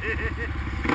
Hehehehe